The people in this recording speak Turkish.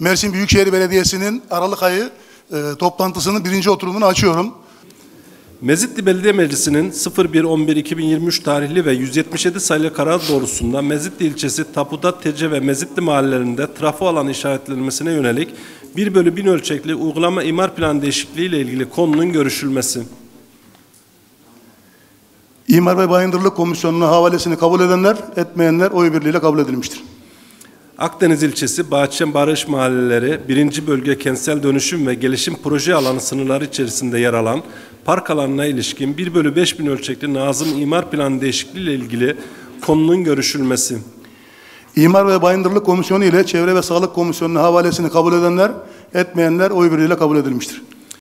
Mersin Büyükşehir Belediyesi'nin Aralık ayı e, toplantısının birinci oturumunu açıyorum. Mezitli Belediye Meclisi'nin 01.11.2023 tarihli ve 177 sayılı karar doğrusunda Mezitli ilçesi Tapuda, Tece ve Mezitli mahallelerinde trafo alanı işaretlenmesine yönelik 1 bölü 1000 ölçekli uygulama imar planı değişikliği ile ilgili konunun görüşülmesi. İmar ve Bayındırlık Komisyonu'na havalesini kabul edenler, etmeyenler oy birliğiyle kabul edilmiştir. Akdeniz ilçesi Bahçem Barış mahalleleri 1. bölge kentsel dönüşüm ve gelişim proje alanı sınırları içerisinde yer alan park alanına ilişkin 1 bölü 5000 ölçekli Nazım imar planı değişikliği ile ilgili konunun görüşülmesi. İmar ve Bayındırlık Komisyonu ile Çevre ve Sağlık Komisyonu'na havalesini kabul edenler, etmeyenler oy birliğiyle kabul edilmiştir.